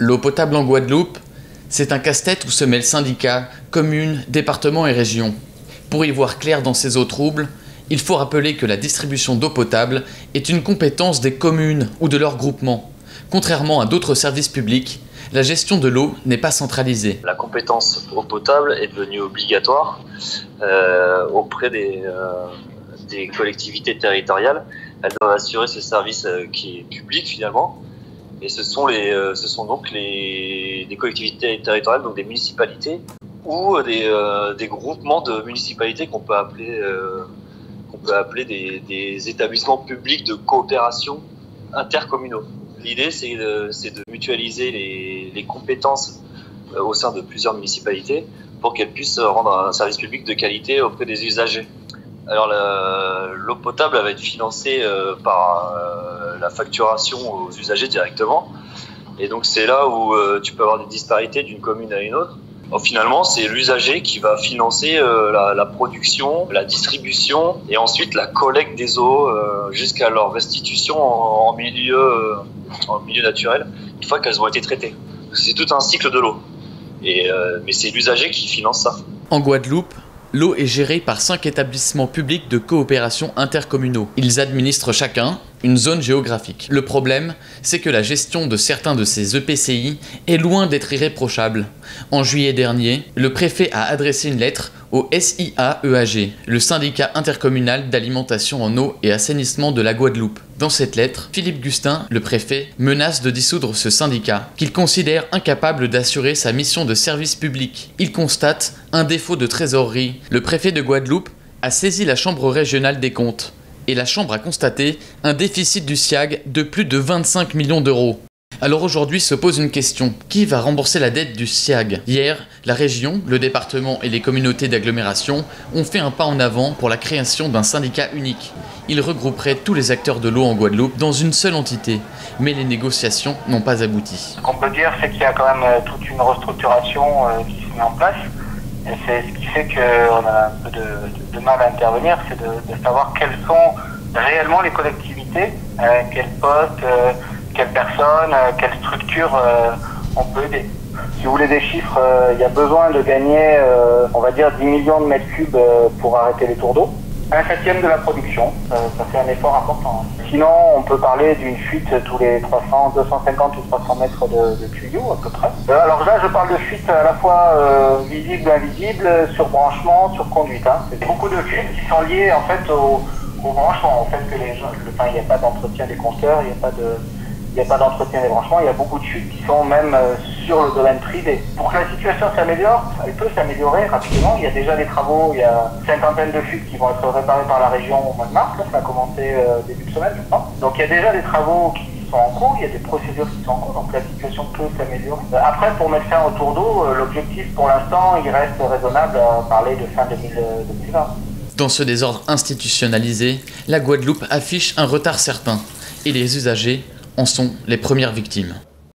L'eau potable en Guadeloupe, c'est un casse-tête où se mêlent syndicats, communes, départements et régions. Pour y voir clair dans ces eaux troubles, il faut rappeler que la distribution d'eau potable est une compétence des communes ou de leurs groupements. Contrairement à d'autres services publics, la gestion de l'eau n'est pas centralisée. La compétence eau potable est devenue obligatoire euh, auprès des, euh, des, collectivités territoriales. Elles doivent assurer ce service euh, qui est public finalement. Et ce sont, les, euh, ce sont donc les, des collectivités territoriales, donc des municipalités, ou des, euh, des groupements de municipalités qu'on peut appeler, euh, qu'on peut appeler des, des, établissements publics de coopération intercommunaux. L'idée, c'est de, de, mutualiser les, les, compétences au sein de plusieurs municipalités pour qu'elles puissent rendre un service public de qualité auprès des usagers. Alors l'eau potable va être financée euh, par euh, la facturation aux usagers directement. Et donc c'est là où euh, tu peux avoir des disparités d'une commune à une autre. Finalement, c'est l'usager qui va financer la, la, production, la distribution et ensuite la collecte des eaux jusqu'à leur restitution en, en milieu, en milieu naturel une fois qu'elles ont été traitées. C'est tout un cycle de l'eau. Et, mais c'est l'usager qui finance ça. En Guadeloupe, L'eau est gérée par cinq établissements publics de coopération intercommunaux. Ils administrent chacun une zone géographique. Le problème, c'est que la gestion de certains de ces EPCI est loin d'être irréprochable. En juillet dernier, le préfet a adressé une lettre au SIAEAG, le syndicat intercommunal d'alimentation en eau et assainissement de la Guadeloupe. Dans cette lettre, Philippe Gustin, le préfet, menace de dissoudre ce syndicat, qu'il considère incapable d'assurer sa mission de service public. Il constate un défaut de trésorerie. Le préfet de Guadeloupe a saisi la Chambre régionale des comptes et la Chambre a constaté un déficit du SIAG de plus de 25 millions d'euros. Alors aujourd'hui se pose une question. Qui va rembourser la dette du SIAG Hier, la région, le département et les communautés d'agglomération ont fait un pas en avant pour la création d'un syndicat unique. Il regrouperait tous les acteurs de l'eau en Guadeloupe dans une seule entité. Mais les négociations n'ont pas abouti. Ce qu'on peut dire, c'est qu'il y a quand même euh, toute une restructuration euh, qui se met en place. C'est ce qui fait qu'on a un peu de, mal à intervenir, c'est de, savoir quelles sont réellement les collectivités, euh, quels postes, euh, quelles personnes, euh, quelles structures on peut aider. Si vous voulez des chiffres, il y a besoin de gagner, on va dire, 10 millions de mètres cubes pour arrêter les tours d'eau. Un septième de la production, ça fait un effort important. Sinon, on peut parler d'une fuite tous les 300, 250 ou 300 mètres de, tuyaux à peu près. alors là, je parle de fuite à la fois euh, visible, invisible, sur branchement, sur conduite. Hein. C'est beaucoup de fuites qui sont liées en fait au, au branchement, au fait que les gens, le, enfin, il n'y a pas d'entretien des compteurs, il n'y a pas de il n'y a pas d'entretien des branchements, il y a beaucoup de chutes qui sont même euh, sur le domaine privé. Pour que la situation s'améliore, elle peut s'améliorer rapidement. Il y a déjà des travaux, il y a une cinquantaine de fuites qui vont être réparées par la région au mois de mars, là, ça a commencé euh, début de semaine, je pense. Donc il y a déjà des travaux qui sont en cours, il y a des procédures qui sont en cours, donc la situation peut s'améliorer. Euh, après, pour mettre fin au tour d'eau, l'objectif pour l'instant, il reste raisonnable à parler de fin 2000, 2020. Dans ce désordre institutionnalisé, la Guadeloupe affiche un retard certain et les usagers en sont les premières victimes.